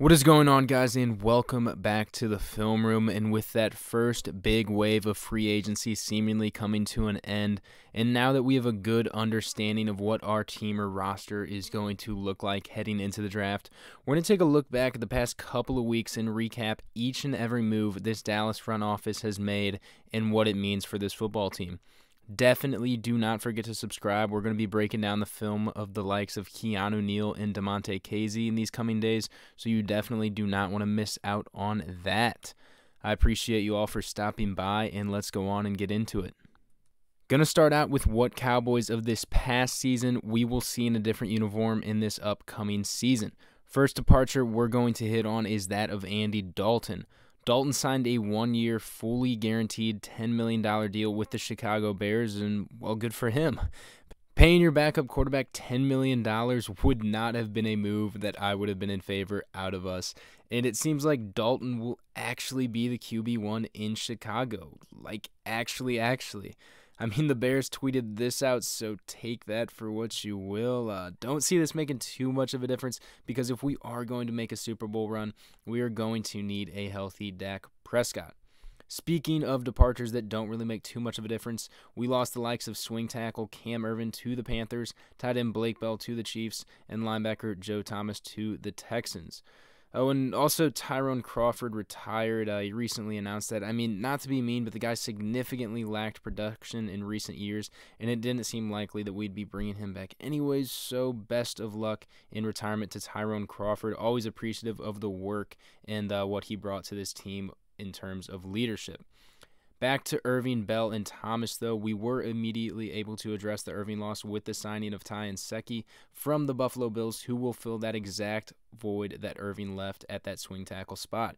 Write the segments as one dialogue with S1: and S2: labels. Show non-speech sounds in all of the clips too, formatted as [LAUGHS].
S1: What is going on, guys, and welcome back to the film room. And with that first big wave of free agency seemingly coming to an end, and now that we have a good understanding of what our team or roster is going to look like heading into the draft, we're going to take a look back at the past couple of weeks and recap each and every move this Dallas front office has made and what it means for this football team. Definitely do not forget to subscribe. We're going to be breaking down the film of the likes of Keanu Neal and Damontae Kazee in these coming days, so you definitely do not want to miss out on that. I appreciate you all for stopping by, and let's go on and get into it. Gonna start out with what Cowboys of this past season we will see in a different uniform in this upcoming season. First departure we're going to hit on is that of Andy Dalton. Dalton signed a one year, fully guaranteed $10 million deal with the Chicago Bears, and well, good for him. Paying your backup quarterback $10 million would not have been a move that I would have been in favor out of us. And it seems like Dalton will actually be the QB1 in Chicago. Like, actually, actually. I mean, the Bears tweeted this out, so take that for what you will. Uh, don't see this making too much of a difference because if we are going to make a Super Bowl run, we are going to need a healthy Dak Prescott. Speaking of departures that don't really make too much of a difference, we lost the likes of swing tackle Cam Erving to the Panthers, tight end Blake Bell to the Chiefs, and linebacker Joe Thomas to the Texans. Oh, and also Tyrone Crawford retired. Uh, he recently announced that. I mean, not to be mean, but the guy significantly lacked production in recent years, and it didn't seem likely that we'd be bringing him back anyways. So, best of luck in retirement to Tyrone Crawford. Always appreciative of the work and uh, what he brought to this team in terms of leadership. Back to Erving Bell, and Thomas, though, we were immediately able to address the Erving loss with the signing of Ty Nsekhe from the Buffalo Bills, who will fill that exact void that Erving left at that swing tackle spot.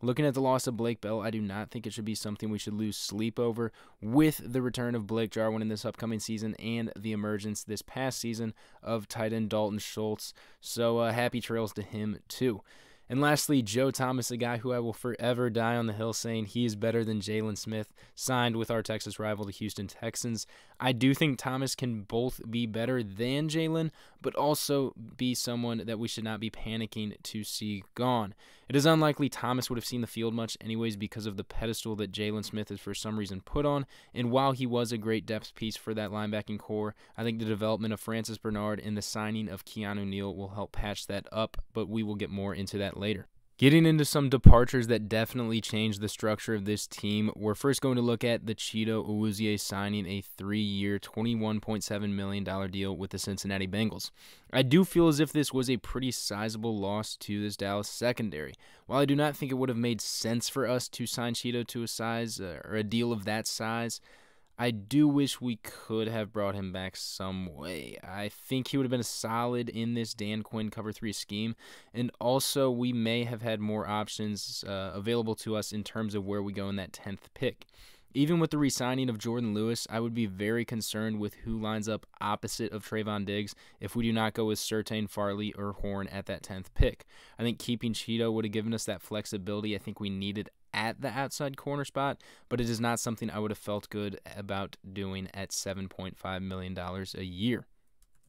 S1: Looking at the loss of Blake Bell, I do not think it should be something we should lose sleep over with the return of Blake Jarwin in this upcoming season and the emergence this past season of tight end Dalton Schultz. So uh, happy trails to him, too. And lastly, Joe Thomas, a guy who I will forever die on the hill saying he is better than Jaylon Smith, signed with our Texas rival, the Houston Texans. I do think Thomas can both be better than Jaylon, but also be someone that we should not be panicking to see gone. It is unlikely Thomas would have seen the field much, anyways, because of the pedestal that Jaylon Smith is for some reason put on. And while he was a great depth piece for that linebacking corps, I think the development of Francis Bernard and the signing of Keanu Neal will help patch that up, but we will get more into that later. Getting into some departures that definitely changed the structure of this team, we're first going to look at the Chido Awuzie signing a three-year, $21.7 million deal with the Cincinnati Bengals. I do feel as if this was a pretty sizable loss to this Dallas secondary. While I do not think it would have made sense for us to sign Chido to a size uh, or a deal of that size, I do wish we could have brought him back some way. I think he would have been a solid in this Dan Quinn cover three scheme, and also we may have had more options uh, available to us in terms of where we go in that 10th pick. Even with the re signing of Jordan Lewis, I would be very concerned with who lines up opposite of Trevon Diggs if we do not go with Surtain, Farley, or Horn at that 10th pick. I think keeping Chido would have given us that flexibility I think we needed at the outside corner spot, but it is not something I would have felt good about doing at $7.5 million a year.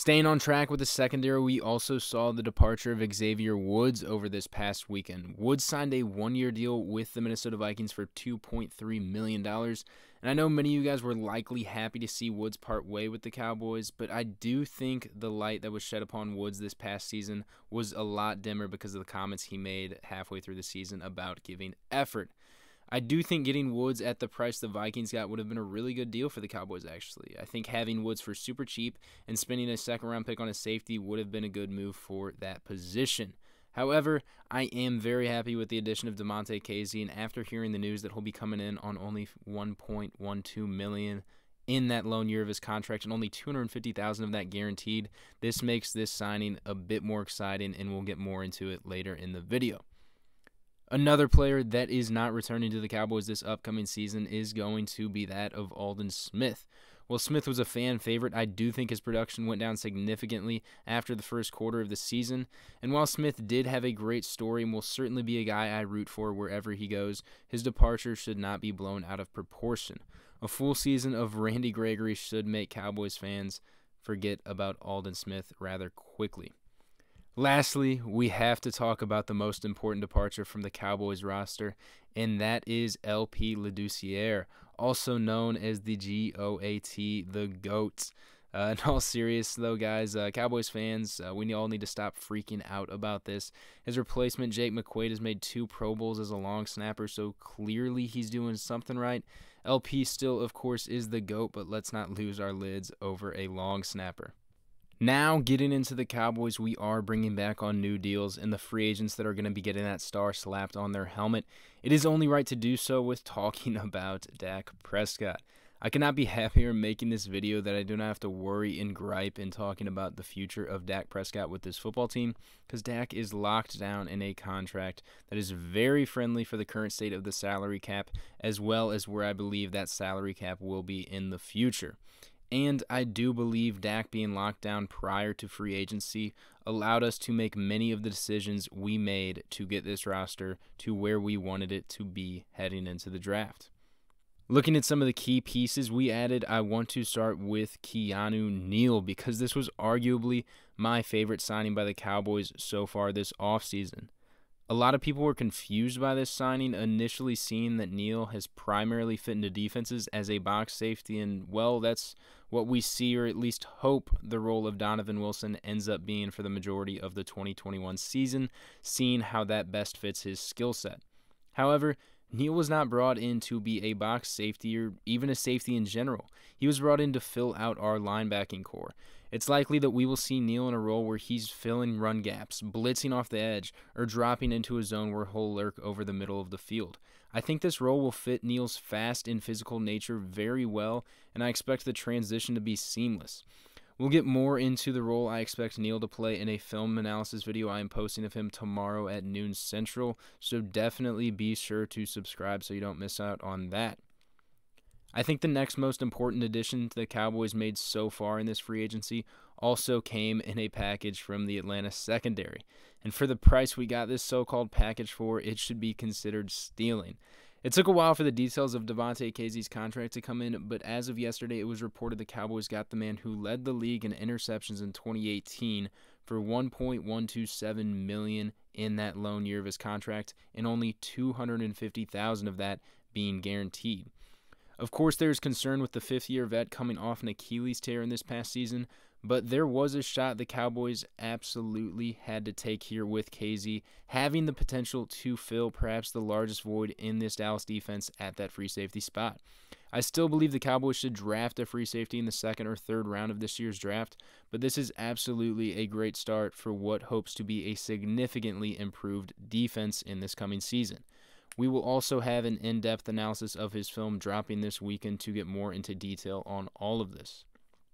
S1: Staying on track with the secondary, we also saw the departure of Xavier Woods over this past weekend. Woods signed a one year deal with the Minnesota Vikings for $2.3 million. And I know many of you guys were likely happy to see Woods part way with the Cowboys, but I do think the light that was shed upon Woods this past season was a lot dimmer because of the comments he made halfway through the season about giving effort. I do think getting Woods at the price the Vikings got would have been a really good deal for the Cowboys, actually. I think having Woods for super cheap and spending a second round pick on a safety would have been a good move for that position. However, I am very happy with the addition of Damontae Kazee, and after hearing the news that he'll be coming in on only 1.12 million in that lone year of his contract and only 250,000 of that guaranteed, this makes this signing a bit more exciting and we'll get more into it later in the video. Another player that is not returning to the Cowboys this upcoming season is going to be that of Aldon Smith. While Smith was a fan favorite, I do think his production went down significantly after the first quarter of the season. And while Smith did have a great story and will certainly be a guy I root for wherever he goes, his departure should not be blown out of proportion. A full season of Randy Gregory should make Cowboys fans forget about Aldon Smith rather quickly. Lastly, we have to talk about the most important departure from the Cowboys roster, and that is LP Ladouceur, also known as the GOAT, the GOAT. Uh, in all seriousness, though, guys, uh, Cowboys fans, uh, we all need to stop freaking out about this. His replacement, Jake McQuaide, has made two Pro Bowls as a long snapper, so clearly he's doing something right. LP still, of course, is the GOAT, but let's not lose our lids over a long snapper. Now, getting into the Cowboys, we are bringing back on new deals and the free agents that are going to be getting that star slapped on their helmet. It is only right to do so with talking [LAUGHS] about Dak Prescott. I cannot be [LAUGHS] happier making this video that I do not have to worry and gripe in talking about the future of Dak Prescott with this football team because Dak is locked down in a contract that is very friendly for the current state of the salary cap as well as where I believe that salary cap will be in the future. And I do believe Dak being locked down prior to free agency allowed us to make many of the decisions we made to get this roster to where we wanted it to be heading into the draft. Looking at some of the key pieces we added, I want to start with Keanu Neal because this was arguably my favorite signing by the Cowboys so far this offseason. A lot of people were confused by this signing, initially seeing that Neal has primarily fit into defenses as a box safety, and well, that's what we see, or at least hope the role of Donovan Wilson ends up being for the majority of the 2021 season, seeing how that best fits his skill set. However, Neal was not brought in to be a box safety or even a safety in general. He was brought in to fill out our linebacking corps. It's likely that we will see Neal in a role where he's filling run gaps, blitzing off the edge, or dropping into a zone where he'll lurk over the middle of the field. I think this role will fit Neal's fast and physical nature very well, and I expect the transition to be seamless. We'll get more into the role I expect Neal to play in a film analysis video I am posting of him tomorrow at noon central, so definitely be sure to subscribe so you don't miss out on that. I think the next most important addition the Cowboys made so far in this free agency also came in a package from the Atlanta secondary. And for the price we got this so called package for, it should be considered stealing. It took a while for the details of Damontae Kazee's contract to come in, but as of yesterday, it was reported the Cowboys got the man who led the league in interceptions in 2018 for 1.127 million in that lone year of his contract, and only 250,000 of that being guaranteed. Of course, there is concern with the fifth year vet coming off an Achilles tear in this past season, but there was a shot the Cowboys absolutely had to take here with Kazee, having the potential to fill perhaps the largest void in this Dallas defense at that free safety spot. I still believe the Cowboys should draft a free safety in the second or third round of this year's draft, but this is absolutely a great start for what hopes to be a significantly improved defense in this coming season. We will also have an in depth analysis of his film dropping this weekend to get more into detail on all of this.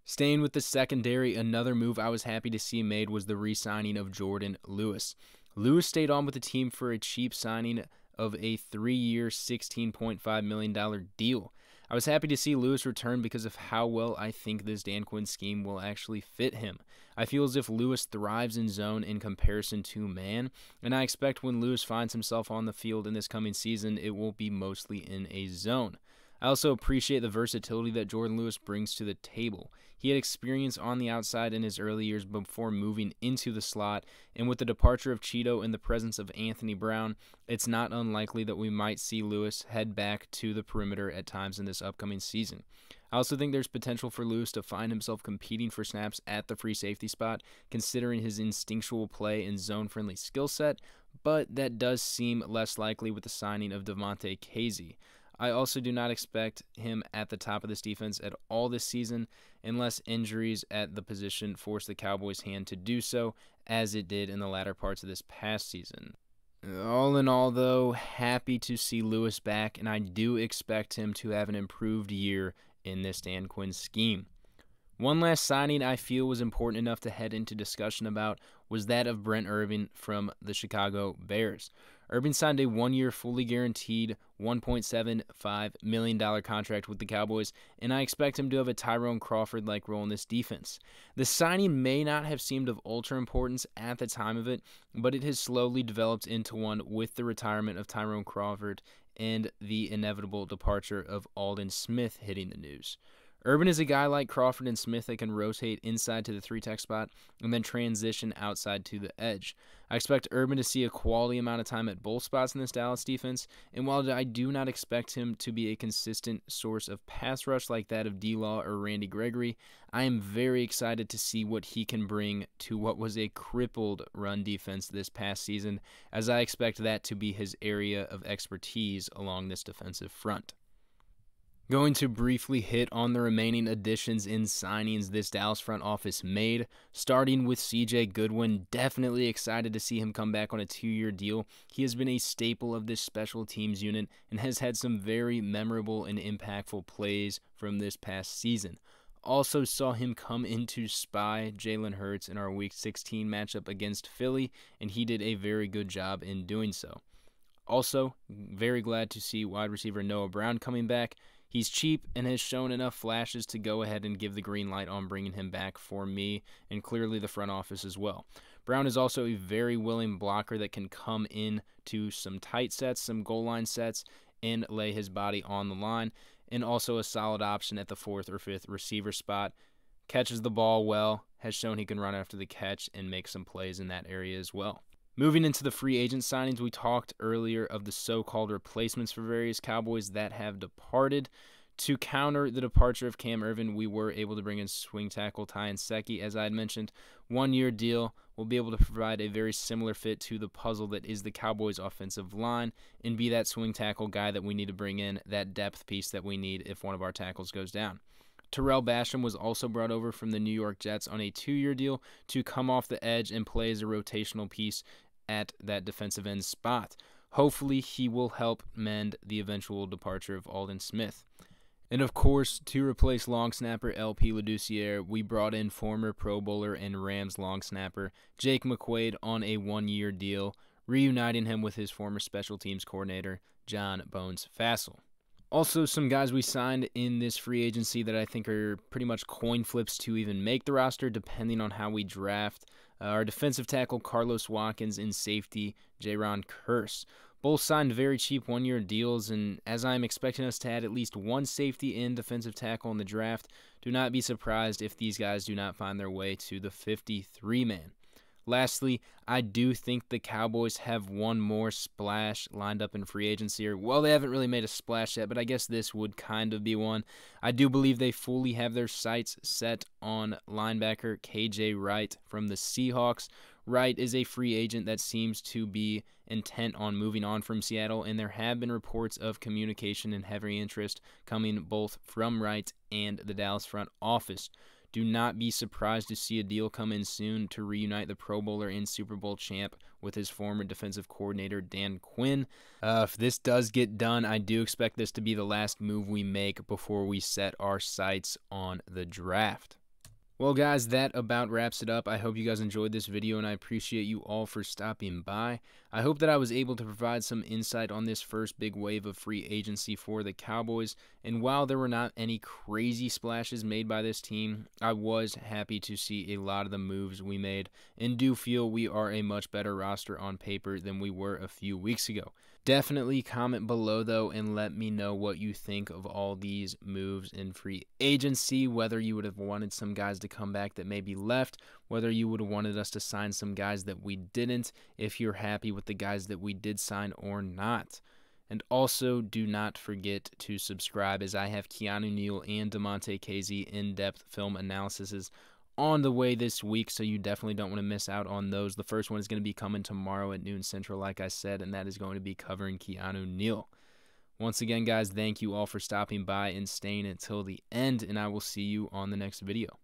S1: Staying with the secondary, another move I was happy to see made was the re signing of Jordan Lewis. Lewis stayed on with the team for a cheap signing of a three year, $16.5 million deal. I was happy to see Lewis return because of how well I think this Dan Quinn scheme will actually fit him. I feel as if Lewis thrives in zone in comparison to man, and I expect when Lewis finds himself on the field in this coming season, it will be mostly in a zone. I also appreciate the versatility that Jordan Lewis brings to the table. He had experience on the outside in his early years before moving into the slot, and with the departure of Chido and the presence of Anthony Brown, it's not unlikely that we might see Lewis head back to the perimeter at times in this upcoming season. I also think there's potential for Lewis to find himself competing for snaps at the free safety spot, considering his instinctual play and zone friendly skill set, but that does seem less likely with the signing of Damontae Kazee. I also do not expect him at the top of this defense at all this season unless injuries at the position force the Cowboys' hand to do so, as it did in the latter parts of this past season. All in all, though, happy to see Lewis back, and I do expect him to have an improved year in this Dan Quinn scheme. One last signing I feel was important enough to head into discussion about was that of Brent Urban from the Chicago Bears. Urban signed a one year, fully guaranteed $1.75 million contract with the Cowboys, and I expect him to have a Tyrone Crawford like role in this defense. The signing may not have seemed of ultra importance at the time of it, but it has slowly developed into one with the retirement of Tyrone Crawford and the inevitable departure of Aldon Smith hitting the news. Urban is a guy like Crawford and Smith that can rotate inside to the three tech spot and then transition outside to the edge. I expect Urban to see a quality amount of time at both spots in this Dallas defense, and while I do not expect him to be a consistent source of pass rush like that of D Law or Randy Gregory, I am very excited to see what he can bring to what was a crippled run defense this past season, as I expect that to be his area of expertise along this defensive front. Going to briefly hit on the remaining additions in signings this Dallas front office made, starting with CJ Goodwin. Definitely excited to see him come back on a two year deal. He has been a staple of this special teams unit and has had some very memorable and impactful plays from this past season. Also, saw him come into spy Jalen Hurts in our Week 16 matchup against Philly, and he did a very good job in doing so. Also, very glad to see wide receiver Noah Brown coming back. He's cheap and has shown enough flashes to go ahead and give the green light on bringing him back for me and clearly the front office as well. Brown is also a very willing blocker that can come in to some tight sets, some goal line sets, and lay his body on the line, and also a solid option at the fourth or fifth receiver spot. Catches the ball well, has shown he can run after the catch and make some plays in that area as well. Moving into the free agent signings, we talked earlier of the so called replacements for various Cowboys that have departed. To counter the departure of Cam Erving, we were able to bring in swing tackle Ty Nsekhe. As I had mentioned, one year deal will be able to provide a very similar fit to the puzzle that is the Cowboys' offensive line and be that swing tackle guy that we need to bring in, that depth piece that we need if one of our tackles goes down. Tarell Basham was also brought over from the New York Jets on a two year deal to come off the edge and play as a rotational piece at that defensive end spot. Hopefully, he will help mend the eventual departure of Aldon Smith. And of course, to replace long snapper LP Ladouceur, we brought in former Pro Bowler and Rams long snapper Jake McQuaide on a one year deal, reuniting him with his former special teams coordinator, John Bones Fassel. Also, some guys we signed in this free agency that I think are pretty much coin flips to even make the roster, depending on how we draft. Uh, our defensive tackle, Carlos Watkins, and safety, Jayron Kearse. Both signed very cheap one year deals, and as I'm expecting us to add at least one safety and defensive tackle in the draft, do not be surprised if these guys do not find their way to the 53 man. Lastly, I do think the Cowboys have one more splash lined up in free agency. Or, well, they haven't really made a splash yet, but I guess this would kind of be one. I do believe they fully have their sights set on linebacker KJ Wright from the Seahawks. Wright is a free agent that seems to be intent on moving on from Seattle, and there have been reports of communication and heavy interest coming both from Wright and the Dallas front office. Do not be surprised to see a deal come in soon to reunite the Pro Bowler and Super Bowl champ with his former defensive coordinator, Dan Quinn. Uh, if this does get done, I do expect this to be the last move we make before we set our sights on the draft. Well, guys, that about wraps it up. I hope you guys enjoyed this video, and I appreciate you all for stopping by. I hope that I was able to provide some insight on this first big wave of free agency for the Cowboys. And while there were not any crazy splashes made by this team, I was happy to see a lot of the moves we made and do feel we are a much better roster on paper than we were a few weeks ago. Definitely comment below though and let me know what you think of all these moves in free agency, whether you would have wanted some guys to come back that maybe left, whether you would have wanted us to sign some guys that we didn't, if you're happy with the guys that we did sign or not. And also, do not forget to subscribe as I have Keanu Neal and Damontae Kazee in depth film analyses on the way this week, so you definitely don't want to miss out on those. The first one is going to be coming tomorrow at noon central, like I said, and that is going to be covering Keanu Neal. Once again, guys, thank you all for stopping by and staying until the end, and I will see you on the next video.